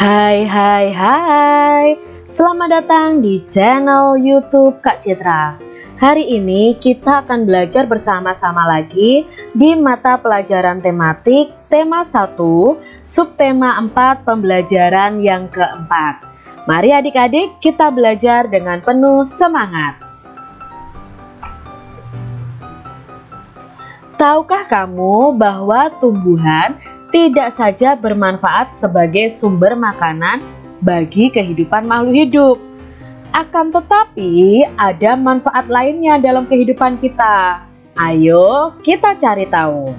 Hai hai hai. Selamat datang di channel youtube Kak Citra. Hari ini kita akan belajar bersama-sama lagi di mata pelajaran tematik tema 1 subtema 4 pembelajaran yang keempat. Mari adik-adik kita belajar dengan penuh semangat. Tahukah kamu bahwa tumbuhan tidak saja bermanfaat sebagai sumber makanan bagi kehidupan makhluk hidup. Akan tetapi, ada manfaat lainnya dalam kehidupan kita. Ayo, kita cari tahu.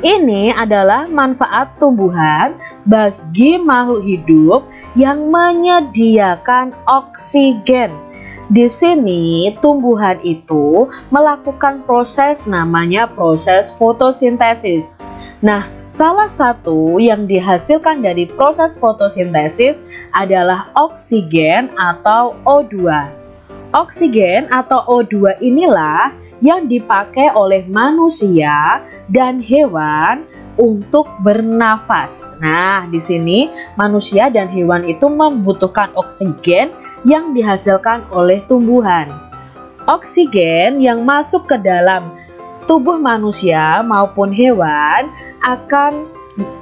Ini adalah manfaat tumbuhan bagi makhluk hidup yang menyediakan oksigen di sini tumbuhan itu melakukan proses namanya proses fotosintesis. Nah, salah satu yang dihasilkan dari proses fotosintesis adalah oksigen atau O2. Oksigen atau O2 inilah yang dipakai oleh manusia dan hewan untuk bernafas. Nah, di sini manusia dan hewan itu membutuhkan oksigen yang dihasilkan oleh tumbuhan. Oksigen yang masuk ke dalam tubuh manusia maupun hewan akan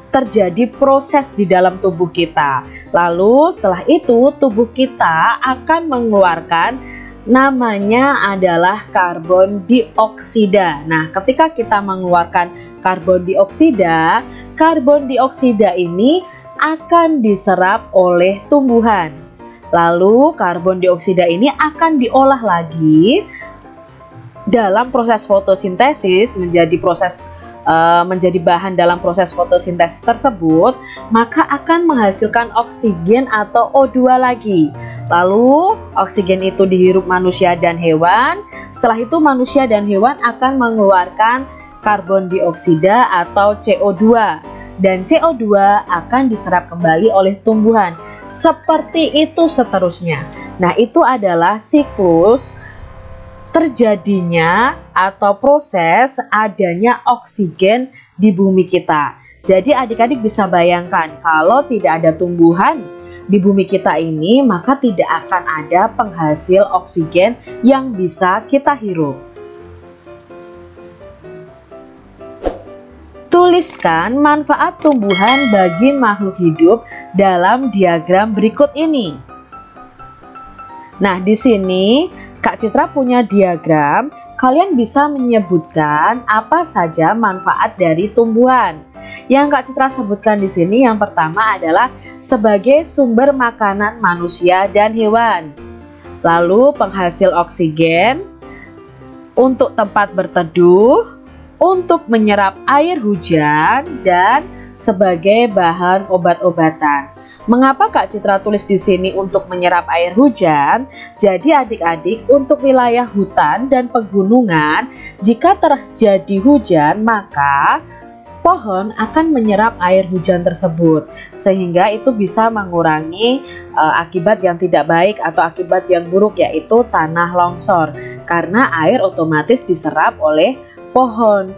terjadi proses di dalam tubuh kita. Lalu setelah itu tubuh kita akan mengeluarkan namanya adalah karbon dioksida. Nah, ketika kita mengeluarkan karbon dioksida, karbon dioksida ini akan diserap oleh tumbuhan. Lalu karbon dioksida ini akan diolah lagi dalam proses fotosintesis menjadi proses uh, menjadi bahan dalam proses fotosintesis tersebut, maka akan menghasilkan oksigen atau O2 lagi. Lalu, oksigen itu dihirup manusia dan hewan. Setelah itu, manusia dan hewan akan mengeluarkan karbon dioksida atau CO2 dan CO2 akan diserap kembali oleh tumbuhan. Seperti itu seterusnya. Nah, itu adalah siklus terjadinya atau proses adanya oksigen di bumi kita. Jadi adik-adik bisa bayangkan kalau tidak ada tumbuhan di bumi kita ini maka tidak akan ada penghasil oksigen yang bisa kita hirup. Tuliskan manfaat tumbuhan bagi makhluk hidup dalam diagram berikut ini. Nah, di sini Kak Citra punya diagram, kalian bisa menyebutkan apa saja manfaat dari tumbuhan. Yang Kak Citra sebutkan di sini yang pertama adalah sebagai sumber makanan manusia dan hewan. Lalu penghasil oksigen, untuk tempat berteduh, untuk menyerap air hujan, dan sebagai bahan obat-obatan. Mengapa Kak Citra tulis di sini untuk menyerap air hujan? Jadi adik-adik untuk wilayah hutan dan pegunungan jika terjadi hujan maka pohon akan menyerap air hujan tersebut sehingga itu bisa mengurangi uh, akibat yang tidak baik atau akibat yang buruk yaitu tanah longsor karena air otomatis diserap oleh pohon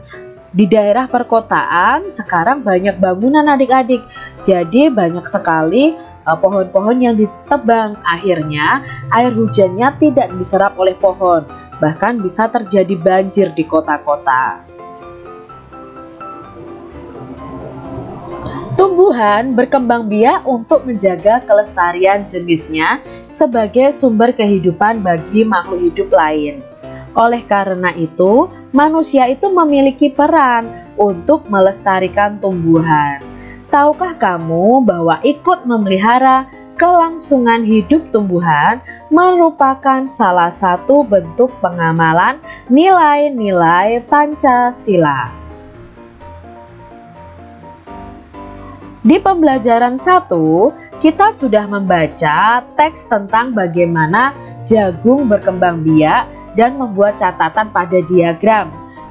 di daerah perkotaan sekarang banyak bangunan adik-adik. Jadi banyak sekali eh, pohon-pohon yang ditebang. Akhirnya air hujannya tidak diserap oleh pohon. Bahkan bisa terjadi banjir di kota-kota. Tumbuhan berkembang biak untuk menjaga kelestarian jenisnya sebagai sumber kehidupan bagi makhluk hidup lain. Oleh karena itu, manusia itu memiliki peran untuk melestarikan tumbuhan. Tahukah kamu bahwa ikut memelihara kelangsungan hidup tumbuhan merupakan salah satu bentuk pengamalan nilai-nilai Pancasila. Di pembelajaran 1, kita sudah membaca teks tentang bagaimana jagung berkembang biak dan membuat catatan pada diagram.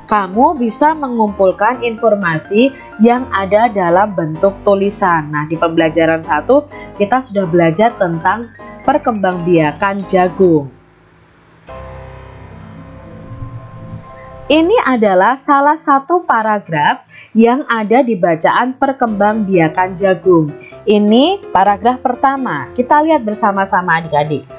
Kamu bisa mengumpulkan informasi yang ada dalam bentuk tulisan. Nah, di pembelajaran satu kita sudah belajar tentang perkembangbiakan jagung. Ini adalah salah satu paragraf yang ada di bacaan perkembangbiakan jagung. Ini paragraf pertama. Kita lihat bersama-sama adik-adik.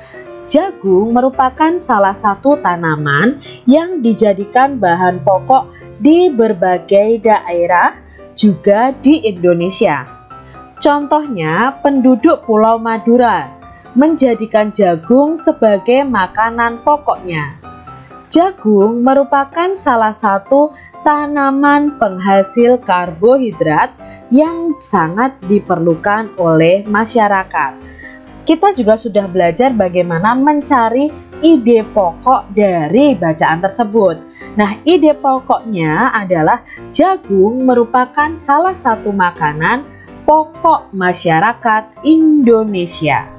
Jagung merupakan salah satu tanaman yang dijadikan bahan pokok di berbagai daerah juga di Indonesia. Contohnya penduduk Pulau Madura menjadikan jagung sebagai makanan pokoknya. Jagung merupakan salah satu tanaman penghasil karbohidrat yang sangat diperlukan oleh masyarakat. Kita juga sudah belajar bagaimana mencari ide pokok dari bacaan tersebut. Nah, ide pokoknya adalah jagung merupakan salah satu makanan pokok masyarakat Indonesia.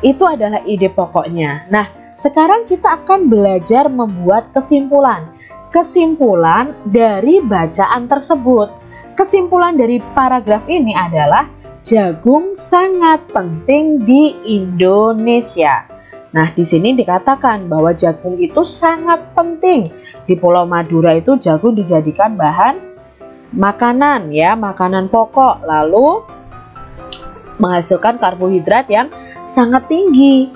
Itu adalah ide pokoknya. Nah, sekarang kita akan belajar membuat kesimpulan. Kesimpulan dari bacaan tersebut. Kesimpulan dari paragraf ini adalah jagung sangat penting di Indonesia. Nah, di sini dikatakan bahwa jagung itu sangat penting. Di Pulau Madura itu jagung dijadikan bahan makanan ya, makanan pokok. Lalu menghasilkan karbohidrat yang sangat tinggi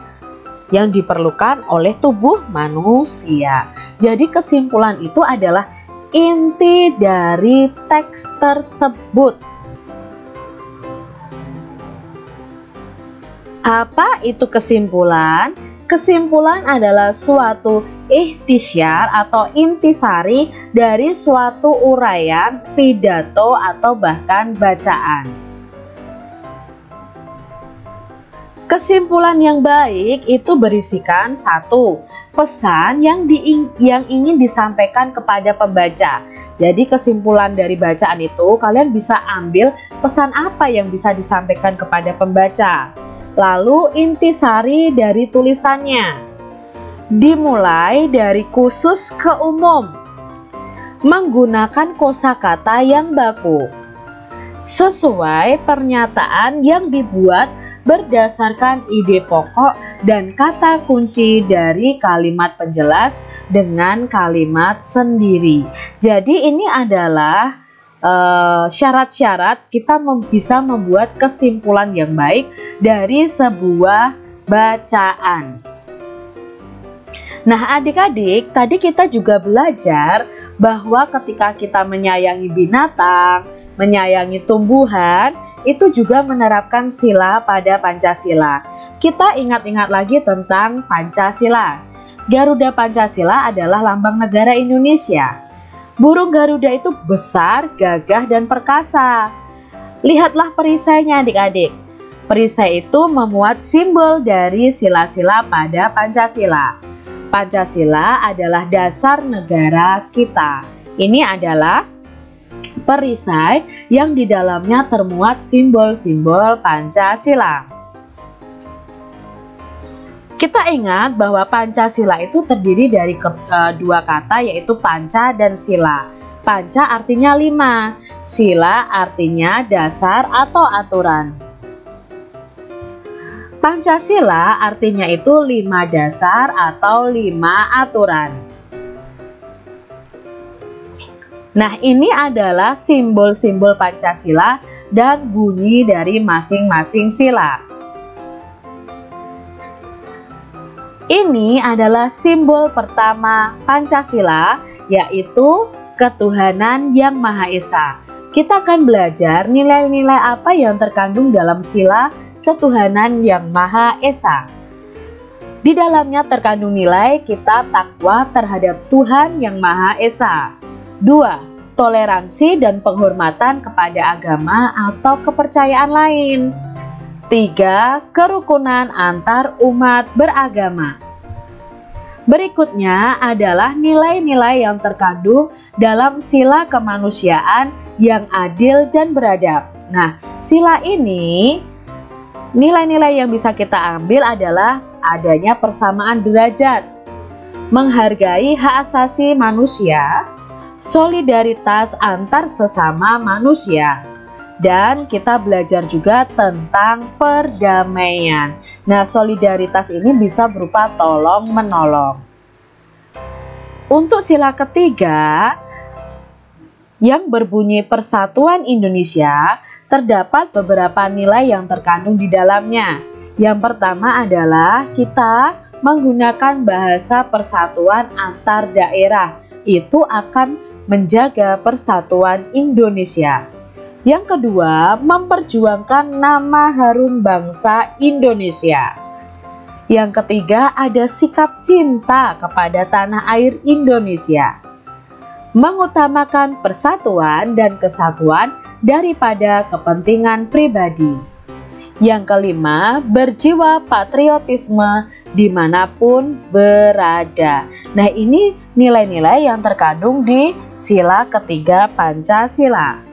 yang diperlukan oleh tubuh manusia. Jadi kesimpulan itu adalah inti dari teks tersebut. Apa itu kesimpulan? Kesimpulan adalah suatu ikhtisyar atau intisari dari suatu uraian, pidato, atau bahkan bacaan. Kesimpulan yang baik itu berisikan satu pesan yang di, yang ingin disampaikan kepada pembaca. Jadi kesimpulan dari bacaan itu kalian bisa ambil pesan apa yang bisa disampaikan kepada pembaca. Lalu intisari dari tulisannya. Dimulai dari khusus ke umum. Menggunakan kosakata yang baku sesuai pernyataan yang dibuat berdasarkan ide pokok dan kata kunci dari kalimat penjelas dengan kalimat sendiri. Jadi ini adalah syarat-syarat uh, kita mem bisa membuat kesimpulan yang baik dari sebuah bacaan. Nah, adik-adik, tadi kita juga belajar bahwa ketika kita menyayangi binatang, menyayangi tumbuhan, itu juga menerapkan sila pada Pancasila. Kita ingat-ingat lagi tentang Pancasila. Garuda Pancasila adalah lambang negara Indonesia. Burung Garuda itu besar, gagah, dan perkasa. Lihatlah perisainya adik-adik. Perisai itu memuat simbol dari sila-sila pada Pancasila. Pancasila adalah dasar negara kita. Ini adalah perisai yang di dalamnya termuat simbol-simbol Pancasila. Kita ingat bahwa Pancasila itu terdiri dari dua kata yaitu panca dan sila. Panca artinya lima, sila artinya dasar atau aturan. Pancasila artinya itu lima dasar atau lima aturan. Nah ini adalah simbol-simbol Pancasila dan bunyi dari masing-masing sila. Ini adalah simbol pertama Pancasila yaitu ketuhanan yang Maha Esa. Kita akan belajar nilai-nilai apa yang terkandung dalam sila ketuhanan yang Maha Esa. Di dalamnya terkandung nilai kita takwa terhadap Tuhan yang Maha Esa. 2. Toleransi dan penghormatan kepada agama atau kepercayaan lain. 3. Kerukunan antar umat beragama. Berikutnya adalah nilai-nilai yang terkandung dalam sila kemanusiaan yang adil dan beradab. Nah, sila ini Nilai-nilai yang bisa kita ambil adalah adanya persamaan derajat, menghargai hak asasi manusia, solidaritas antar sesama manusia, dan kita belajar juga tentang perdamaian. Nah, solidaritas ini bisa berupa tolong menolong. Untuk sila ketiga yang berbunyi Persatuan Indonesia, terdapat beberapa nilai yang terkandung di dalamnya. Yang pertama adalah kita menggunakan bahasa persatuan antar daerah. Itu akan menjaga persatuan Indonesia. Yang kedua, memperjuangkan nama harum bangsa Indonesia. Yang ketiga, ada sikap cinta kepada tanah air Indonesia. Mengutamakan persatuan dan kesatuan daripada kepentingan pribadi. Yang kelima, berjiwa patriotisme di mana pun berada. Nah, ini nilai-nilai yang terkandung di sila ketiga Pancasila.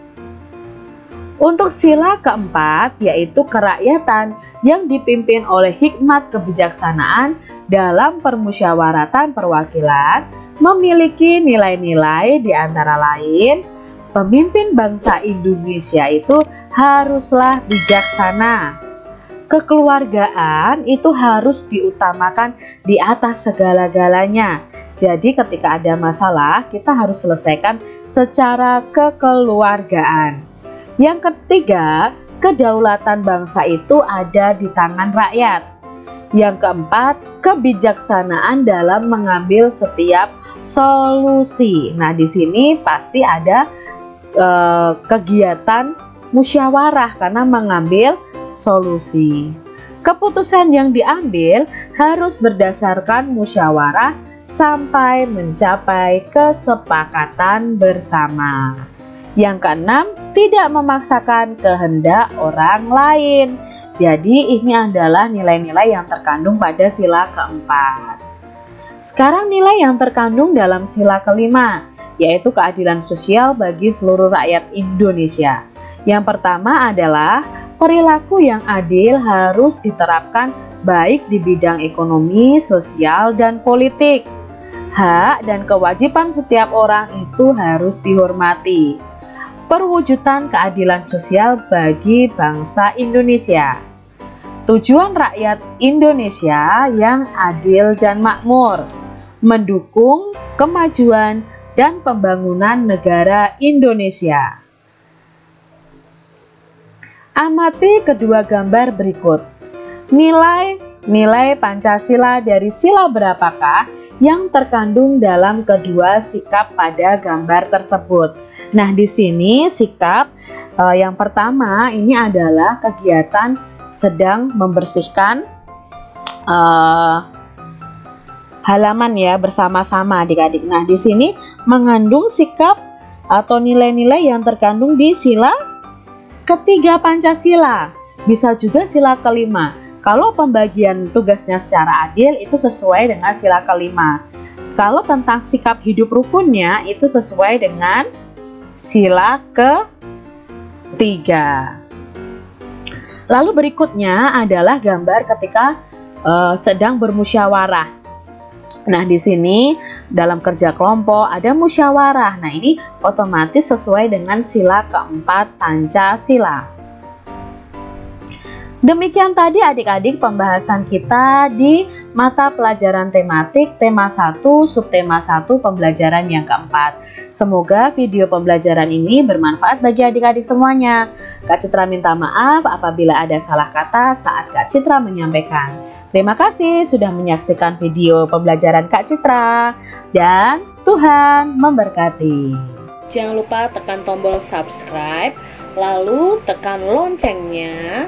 Untuk sila keempat yaitu kerakyatan yang dipimpin oleh hikmat kebijaksanaan dalam permusyawaratan perwakilan memiliki nilai-nilai di antara lain pemimpin bangsa Indonesia itu haruslah bijaksana. Kekeluargaan itu harus diutamakan di atas segala-galanya. Jadi ketika ada masalah kita harus selesaikan secara kekeluargaan. Yang ketiga, kedaulatan bangsa itu ada di tangan rakyat. Yang keempat, kebijaksanaan dalam mengambil setiap solusi. Nah, di sini pasti ada eh, kegiatan musyawarah karena mengambil solusi. Keputusan yang diambil harus berdasarkan musyawarah sampai mencapai kesepakatan bersama. Yang keenam, tidak memaksakan kehendak orang lain. Jadi ini adalah nilai-nilai yang terkandung pada sila keempat. Sekarang nilai yang terkandung dalam sila kelima, yaitu keadilan sosial bagi seluruh rakyat Indonesia. Yang pertama adalah perilaku yang adil harus diterapkan baik di bidang ekonomi, sosial, dan politik. Hak dan kewajiban setiap orang itu harus dihormati perwujudan keadilan sosial bagi bangsa Indonesia. Tujuan rakyat Indonesia yang adil dan makmur, mendukung kemajuan dan pembangunan negara Indonesia. Amati kedua gambar berikut. Nilai Nilai Pancasila dari sila berapakah yang terkandung dalam kedua sikap pada gambar tersebut? Nah, di sini sikap uh, yang pertama ini adalah kegiatan sedang membersihkan uh, halaman ya bersama-sama adik-adik. Nah, di sini mengandung sikap atau nilai-nilai yang terkandung di sila ketiga Pancasila. Bisa juga sila kelima. Kalau pembagian tugasnya secara adil itu sesuai dengan sila kelima. Kalau tentang sikap hidup rukunnya itu sesuai dengan sila ketiga. Lalu berikutnya adalah gambar ketika uh, sedang bermusyawarah. Nah, di sini dalam kerja kelompok ada musyawarah. Nah, ini otomatis sesuai dengan sila keempat Pancasila. Demikian tadi adik-adik pembahasan kita di mata pelajaran tematik tema 1 subtema 1 pembelajaran yang keempat. Semoga video pembelajaran ini bermanfaat bagi adik-adik semuanya. Kak Citra minta maaf apabila ada salah kata saat Kak Citra menyampaikan. Terima kasih sudah menyaksikan video pembelajaran Kak Citra dan Tuhan memberkati. Jangan lupa tekan tombol subscribe lalu tekan loncengnya,